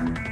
Thank you.